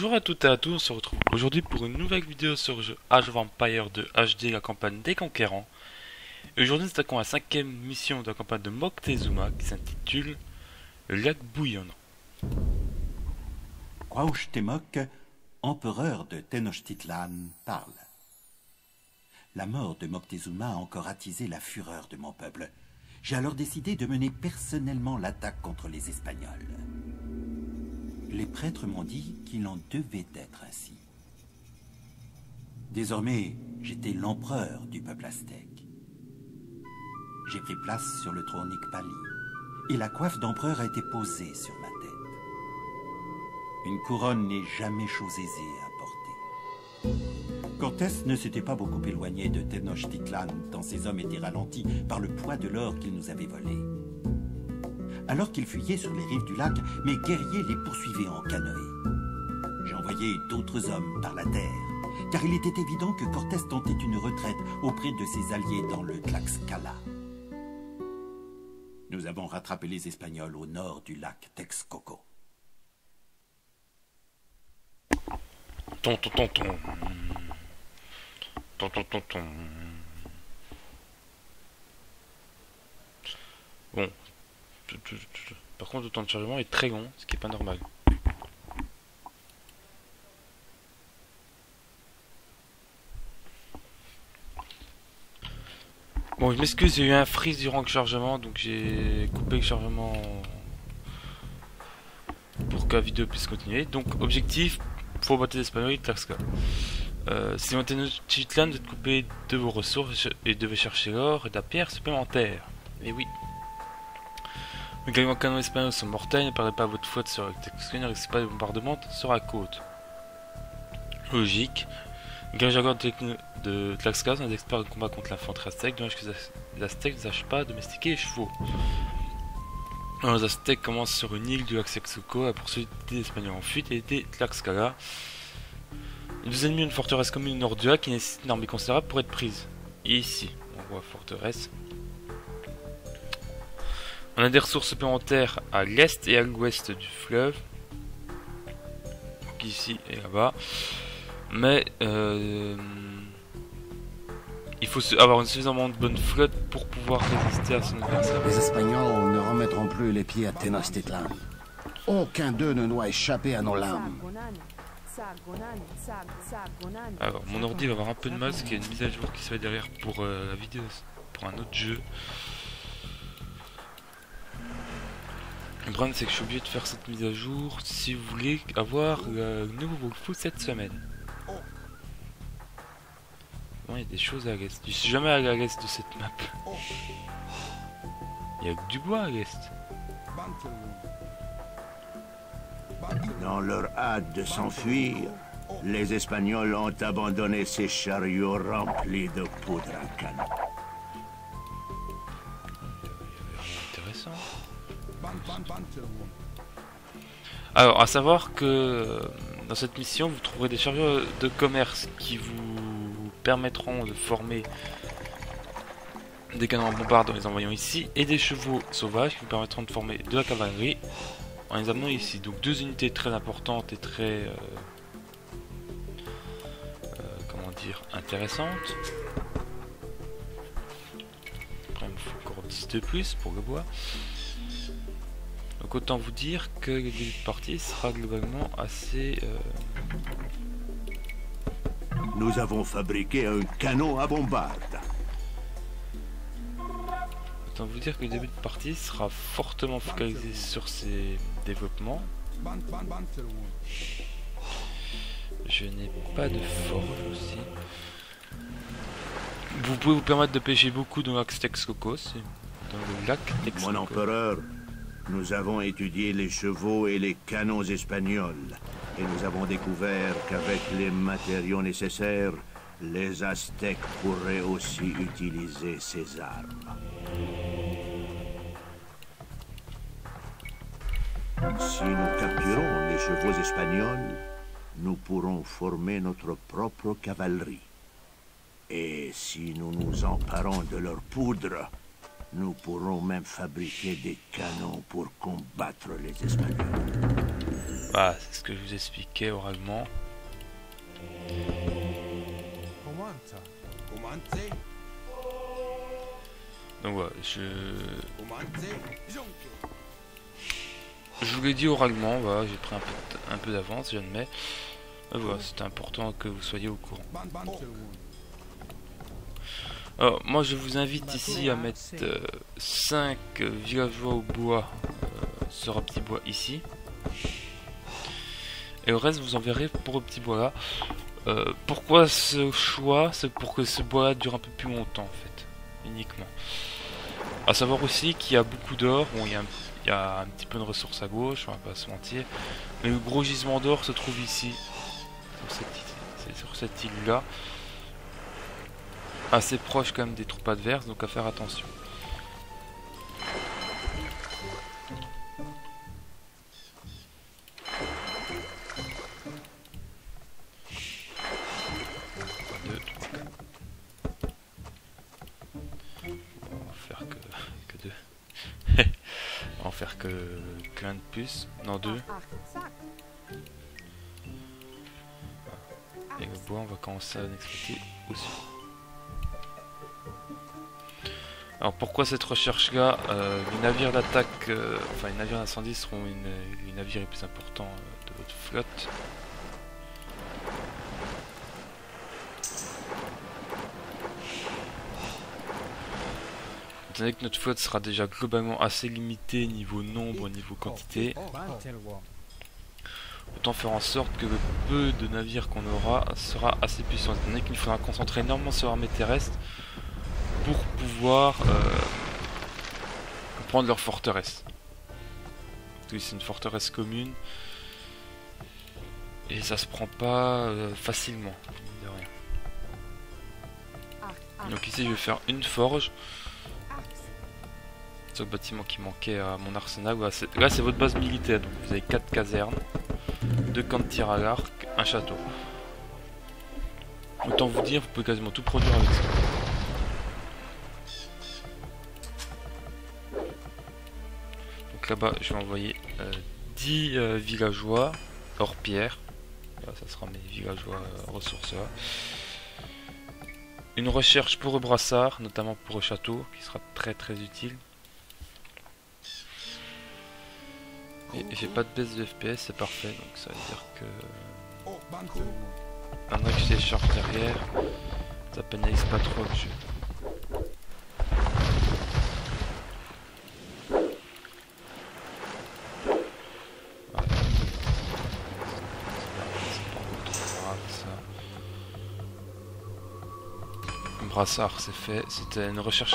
Bonjour à toutes et à tous, on se retrouve aujourd'hui pour une nouvelle vidéo sur le jeu Age of Empire de HD, la campagne des conquérants. Aujourd'hui nous attaquons la cinquième mission de la campagne de Moctezuma qui s'intitule Le lac bouillonnant. Temok, empereur de Tenochtitlan, parle. La mort de Moctezuma a encore attisé la fureur de mon peuple. J'ai alors décidé de mener personnellement l'attaque contre les Espagnols. Les prêtres m'ont dit qu'il en devait être ainsi. Désormais, j'étais l'empereur du peuple aztèque. J'ai pris place sur le trône Ikpali, et la coiffe d'empereur a été posée sur ma tête. Une couronne n'est jamais chose aisée à porter. Cortés ne s'était pas beaucoup éloigné de Tenochtitlan, tant ses hommes étaient ralentis par le poids de l'or qu'il nous avait volé. Alors qu'ils fuyaient sur les rives du lac, mes guerriers les poursuivaient en canoë. Envoyé d'autres hommes par la terre, car il était évident que Cortés tentait une retraite auprès de ses alliés dans le Tlaxcala. Nous avons rattrapé les Espagnols au nord du lac Texcoco. Par contre, le temps de chargement est très long, ce qui est pas normal. Bon, je m'excuse, a eu un freeze durant le chargement, donc j'ai coupé le chargement pour que la vidéo puisse continuer. Donc, objectif, faut battre les Espagnols et euh, si êtes Titlan, vous êtes coupé de vos ressources et devez chercher l'or et la pierre supplémentaire. Et oui. Les canons espagnols sont mortels, ne perdez pas votre faute sur le ne pas de bombardement sur la côte. Logique. Les technique de Tlaxcala sont des experts de combat contre l'infanterie aztèque, dommage que les aztèques ne sachent pas domestiquer les chevaux. Les aztèques commencent sur une île du lac Texcoco à poursuivre des espagnols en fuite et des Tlaxcala. Nous ennemis une forteresse commune nord du lac qui nécessite une armée considérable pour être prise. Et ici, on voit forteresse. On a des ressources supplémentaires à l'est et à l'ouest du fleuve. Donc ici et là-bas. Mais euh, il faut avoir une suffisamment de bonne flotte pour pouvoir résister à son adversaire. Les Espagnols ne remettront plus les pieds à Tenochtitlan. Aucun d'eux ne doit échapper à nos lames. Alors, mon ordi va avoir un peu de mal parce qu'il y a une mise à jour qui se fait derrière pour euh, la vidéo, pour un autre jeu. Le problème c'est que je suis obligé de faire cette mise à jour si vous voulez avoir le nouveau foot cette semaine. Il y a des choses à l'est. Je suis jamais à l'est de cette map. Il y a que du bois à l'est. Dans leur hâte de s'enfuir, les Espagnols ont abandonné ces chariots remplis de poudre à canon. Alors, à savoir que euh, dans cette mission, vous trouverez des chariots de commerce qui vous permettront de former des canons à bombarde en les envoyant ici, et des chevaux sauvages qui vous permettront de former de la cavalerie en les amenant ici. Donc deux unités très importantes et très... Euh, euh, comment dire Intéressantes. Il me faut encore 10 de plus pour le bois. Donc autant vous dire que le début de partie sera globalement assez... Euh, Nous avons fabriqué un canon à bombarde. Autant vous dire que le début de partie sera fortement focalisé sur ses développements. Je n'ai pas de forge aussi. Vous pouvez vous permettre de pêcher beaucoup dans le lac Texcoco, dans le lac Mon empereur, nous avons étudié les chevaux et les canons espagnols. Et nous avons découvert qu'avec les matériaux nécessaires, les Aztèques pourraient aussi utiliser ces armes. Si nous capturons les chevaux espagnols, nous pourrons former notre propre cavalerie. Et si nous nous emparons de leur poudre, nous pourrons même fabriquer des canons pour combattre les Espagnols. Voilà, c'est ce que je vous expliquais oralement. Donc voilà, je... Je vous l'ai dit oralement, voilà, j'ai pris un peu, un peu d'avance, j'admets. Mais voilà, c'était important que vous soyez au courant. Moi je vous invite ici à mettre 5 euh, villageois au bois euh, sur un petit bois ici. Et le reste vous en verrez pour le petit bois là. Euh, pourquoi ce choix? C'est pour que ce bois dure un peu plus longtemps en fait, uniquement. À savoir aussi qu'il y a beaucoup d'or, bon il y, a un, petit peu de ressources à gauche, on va pas se mentir. Mais le gros gisement d'or se trouve ici, sur sur cette île là assez proche quand même des troupes adverses, donc à faire attention. On va faire que qu'un de plus. Non, deux. Et le bois, on va commencer à l'exploiter aussi. Pourquoi cette recherche là euh, Les navires d'attaque, euh, enfin les navires d'incendie seront une, les navires les plus importants euh, de votre flotte. Étant donné que notre flotte sera déjà globalement assez limitée niveau nombre, niveau quantité, autant faire en sorte que le peu de navires qu'on aura sera assez puissant. Étant donné qu'il faudra concentrer énormément sur l'armée terrestre pour pouvoir euh, prendre leur forteresse. C'est une forteresse commune. Et ça se prend pas euh, facilement. Donc ici je vais faire une forge. C'est le bâtiment qui manquait à mon arsenal. Là c'est votre base militaire. Donc vous avez 4 casernes, 2 camps de tir à l'arc, un château. Autant vous dire, vous pouvez quasiment tout produire avec ça. Là-bas, je vais envoyer 10 euh, euh, villageois hors pierre. ça sera mes villageois euh, ressources Une recherche pour le brassard, notamment pour le château, qui sera très très utile. Et j'ai pas de baisse de FPS, c'est parfait, donc ça veut dire que... Maintenant que derrière, ça pénalise pas trop le jeu. C'est fait. C'était une recherche.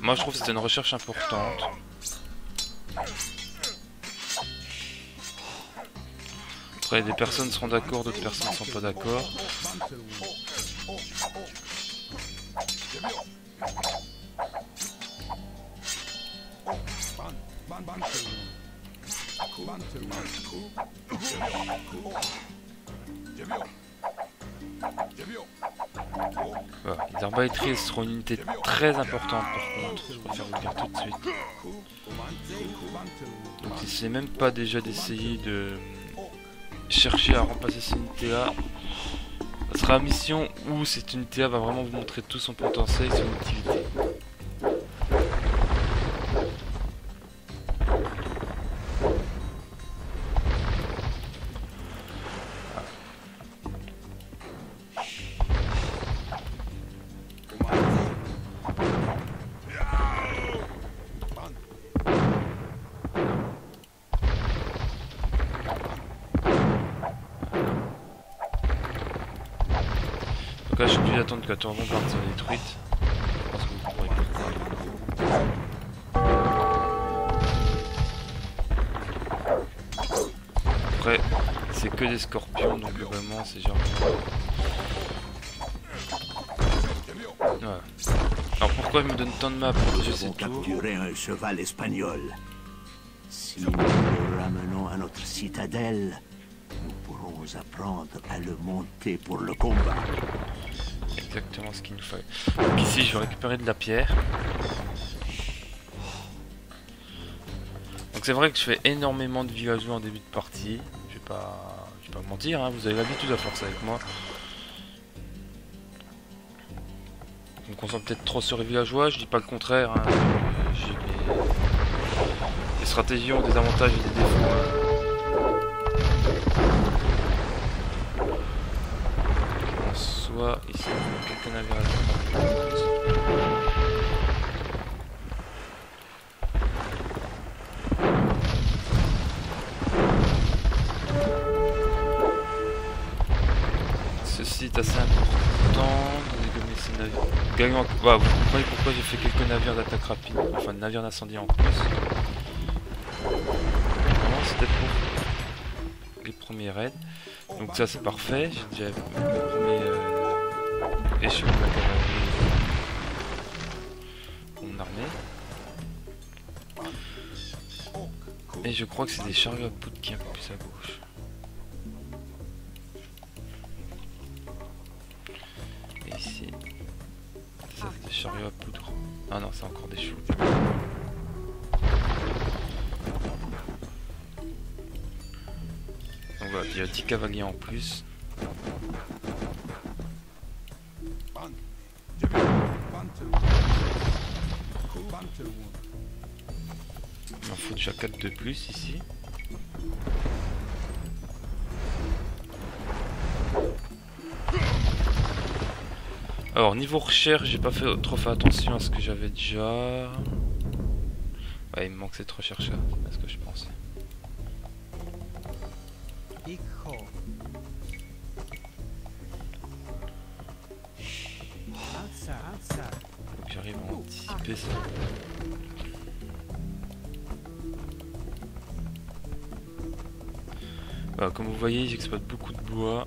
moi je trouve que c'était une recherche importante. Après des personnes seront d'accord, d'autres personnes ne sont pas d'accord. Arbalétriers seront une unité très importante par contre, je préfère vous le dire tout de suite. Donc n'essayez même pas déjà d'essayer de chercher à remplacer cette unité là. Ça sera la mission où cette unité là va vraiment vous montrer tout son potentiel et son utilité. Que la tour bombarde soit détruite. Parce que vous pourrez Après, c'est que des scorpions, donc vraiment, c'est genre... Alors pourquoi il me donne tant de maps? Pour cette tour capturer un cheval espagnol. Si nous le ramenons à notre citadelle, nous pourrons apprendre à le monter pour le combat exactement ce qu'il nous fallait. Donc ici, je vais récupérer de la pierre. Donc c'est vrai que je fais énormément de villageois en début de partie. Je vais pas, je vais pas mentir, hein, vous avez l'habitude à ça avec moi. Je me concentre peut-être trop sur les villageois, je dis pas le contraire. Hein. Stratégies ont des avantages et des défauts. Soit ici, quelques navires c'est assez important de gagner ces navires. Gagnant... Bah, vous comprenez pourquoi j'ai fait quelques navires d'attaque rapide, enfin navires d'incendie en plus. c'était pour les premiers raids. Donc ça c'est parfait, j'ai déjà mes premiers la cavalerie pour mon armée. Et je crois que c'est des chariots à poudre qui est un peu plus à gauche. chariot à poudre. Ah non, c'est encore des choux. Donc voilà, il y a 10 cavaliers en plus. Déjà 4 de plus ici. Alors niveau recherche, j'ai pas fait trop fait attention à ce que j'avais déjà. Ouais, il me manque cette recherche là, c'est ce que je pensais. j'arrive à anticiper ça. Voilà, comme vous voyez, j'exploite beaucoup de bois.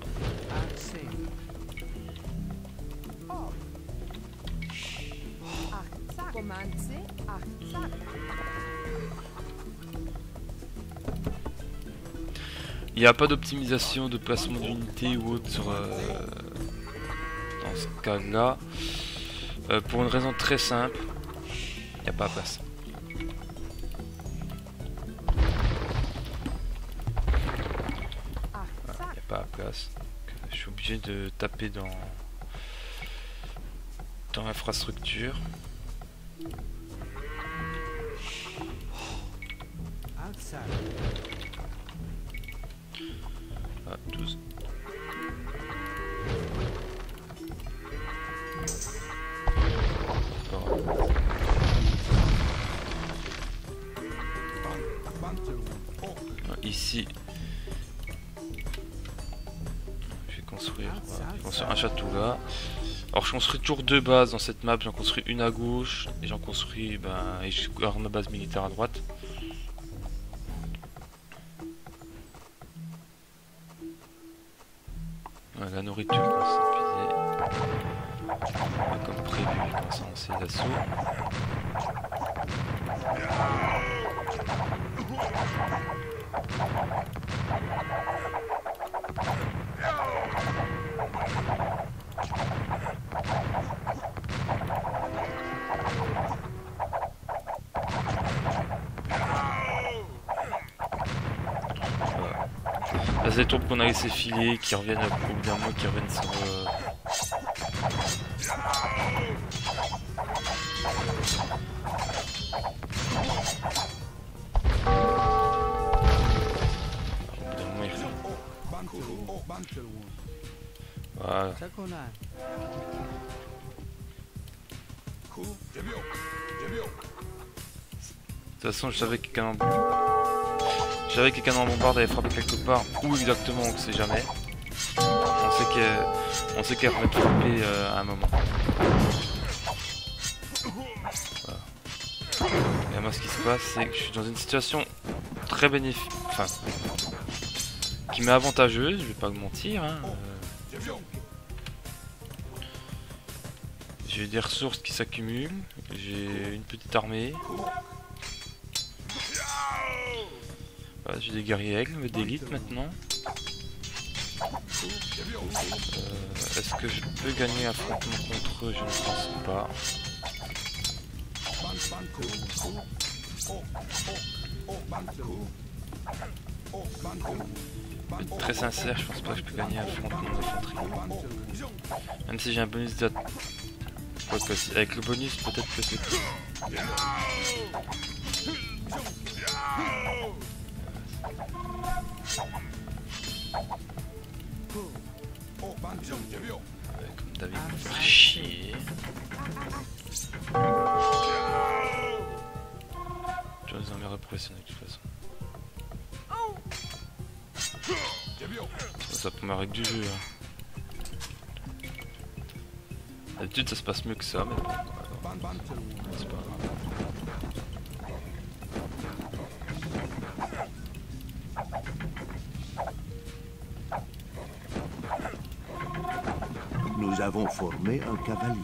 Il n'y a pas d'optimisation de placement d'unité ou autre euh, dans ce cas-là. Euh, pour une raison très simple, il n'y a pas à place. Obligé de taper dans dans l'infrastructure. Ah, 12. Ici, je vais construire un château là. Alors je construis toujours deux bases dans cette map, j'en construis une à gauche et j'en construis ben, et je garde ma base militaire à droite. la nourriture commence à s'épuiser. Comme prévu, il commence à lancer l'assaut. C'est les troupes qu'on a laissé filer, qui reviennent au bout d'un mois, qui reviennent sur... Euh... Voilà. De toute façon, je savais qu'un je savais que les canons bombarde avaient frappé quelque part. Où exactement, on ne sait jamais. On sait qu'elle être frappée euh, à un moment. Et moi, ce qui se passe, c'est que je suis dans une situation très bénéfique. Enfin, qui m'est avantageuse, je vais pas vous mentir. Hein. J'ai des ressources qui s'accumulent, j'ai une petite armée, j'ai des guerriers aigles, d'élite maintenant. Euh, est-ce que je peux gagner affrontement contre eux? Je ne pense pas. Très sincère, je pense pas que je peux gagner affrontement d'infanterie. Même si j'ai un bonus d'attaque. Avec le bonus, peut-être que c'est. Comme David faire chier. Vois, les de toute façon. Peut m'arrêter du jeu. Hein. D'habitude, ça se passe mieux que ça, mais c'est Un cavalier.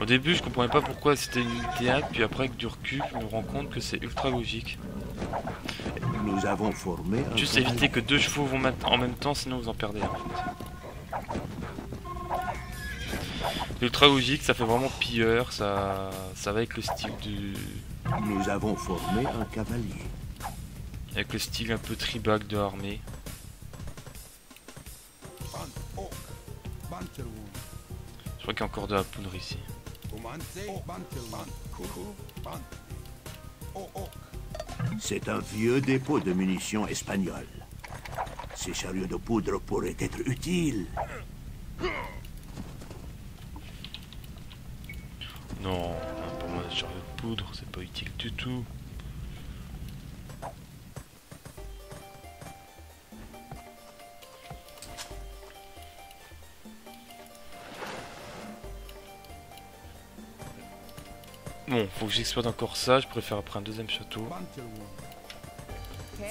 Au début, je comprenais pas pourquoi c'était une 1, puis après, avec du recul, je me rends compte que c'est ultra logique. Nous avons formé un Juste cavalier. éviter que deux chevaux vont mat- en même temps, sinon vous en perdez en fait. Ultra logique, ça fait vraiment pilleur, ça, ça va avec le style du, Nous avons formé un cavalier. avec le style un peu tribal de l'armée. Je crois qu'il y a encore de la poudre ici. C'est un vieux dépôt de munitions espagnol. Ces chariots de poudre pourraient être utiles. Non, pour moi, le chariot de poudre, c'est pas utile du tout. Bon, faut que j'exploite encore ça, je préfère après un deuxième château. Il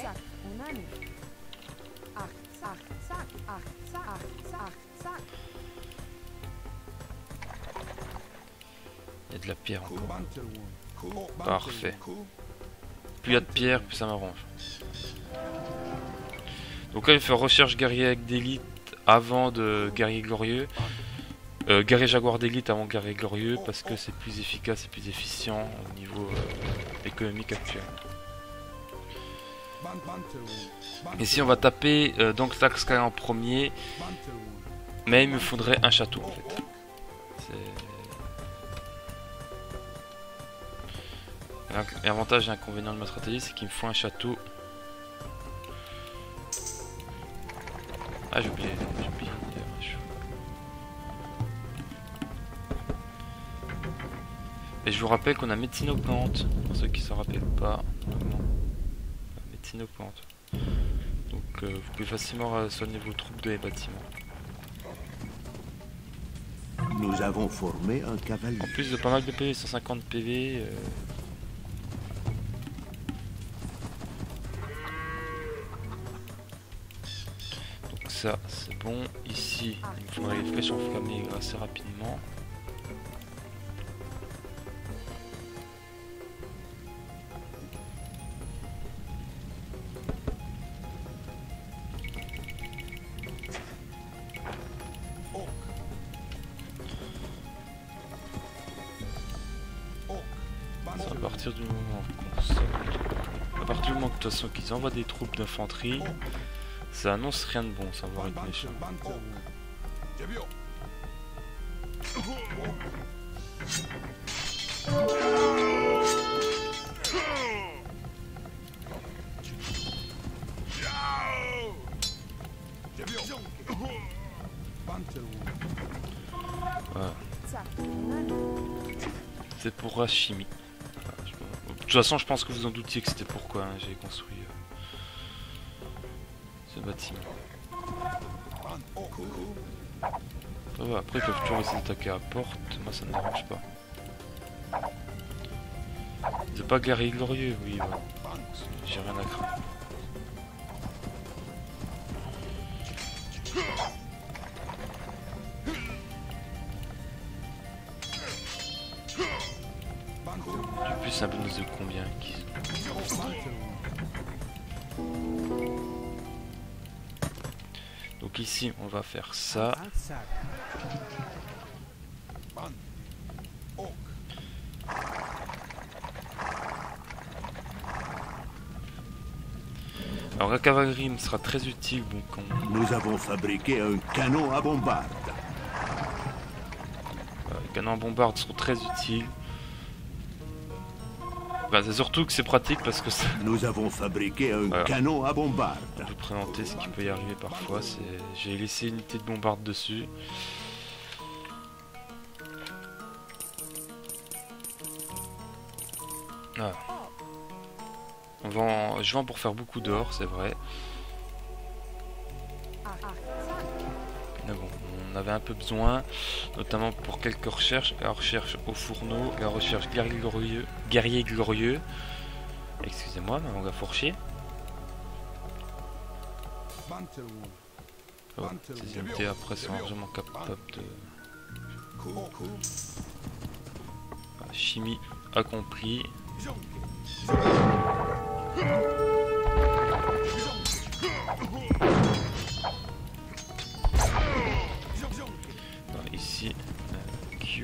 y a de la pierre encore. Parfait. Plus il y a de pierre, plus ça m'arrange. Donc là, il fait recherche guerrier avec d'élite avant de guerrier glorieux. Euh, guerrier jaguar d'élite avant guerrier glorieux parce que c'est plus efficace et plus efficient au niveau euh, économique actuel. Ici, on va taper euh, donc Taxkai en premier, mais il me faudrait un château en fait. L'avantage et l'inconvénient de ma stratégie, c'est qu'il me faut un château. Ah, j'ai oublié, j'ai oublié. Et je vous rappelle qu'on a médecine aux plantes, pour ceux qui s'en rappellent pas. normalement. Médecine aux plantes. Donc euh, vous pouvez facilement euh, soigner vos troupes de les bâtiments. Nous avons formé un cavalier. En plus de pas mal de PV, 150 PV. euh, Donc ça, c'est bon. Ici, il me faudrait les flèches enflammées assez rapidement. Qu'ils envoient des troupes d'infanterie, ça annonce rien de bon, ça va être unani. C'est pour la toute façon, je pense que vous en doutiez que c'était pourquoi hein, j'ai construit euh, ce bâtiment. Après, ils peuvent toujours essayer d'attaquer à la porte. Moi, ça ne me dérange pas. C'est pas guerrier glorieux, oui. J'ai rien à craindre. Donc ici, on va faire ça. Alors la cavalerie me sera très utile donc. Nous avons fabriqué un canon à bombarde. Euh, les canons à bombarde sont très utiles. Bah, c'est surtout que c'est pratique parce que ça Nous avons fabriqué un Voilà. canon à bombarde. peut présenter ce qui peut y arriver parfois. C'est j'ai laissé une unité de bombarde dessus. Voilà. On vend, je vends pour faire beaucoup d'or, c'est vrai. On avait un peu besoin, notamment pour quelques recherches. La recherche au fourneau, la recherche guerrier glorieux. Guerrier glorieux. Excusez-moi, mais on va fourcher. Oh, ces unités après sont largement capables de. Voilà, chimie accomplie.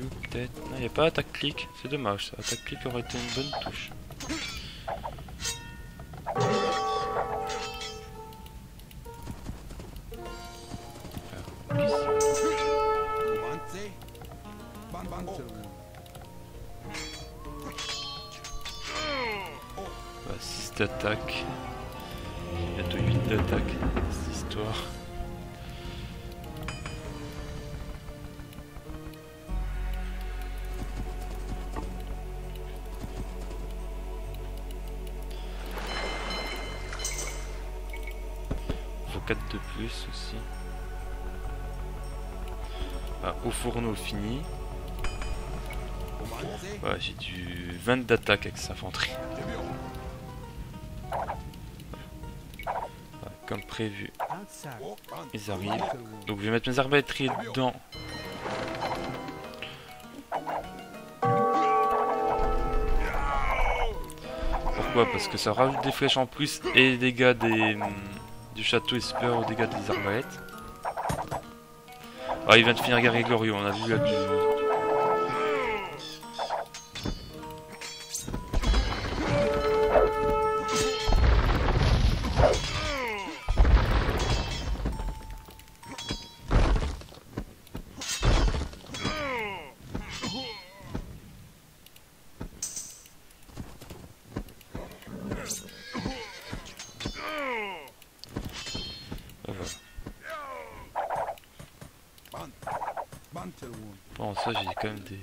Q peut-être. Non, il n'y a pas attaque clic, c'est dommage ça. Attaque clic aurait été une bonne touche. Voilà, 6 d'attaque. Bientôt 8 d'attaque, cette histoire. Au fourneau fini. J'ai du 20 d'attaque avec cette infanterie. Comme prévu, ils arrivent. Donc je vais mettre mes arbalétriers dedans. Pourquoi? Parce que ça rajoute des flèches en plus et les dégâts des, hum, du château est supérieur aux dégâts des arbalètes. Ah, il vient de finir guerrier glorieux, on a vu là ça, j'ai quand même des,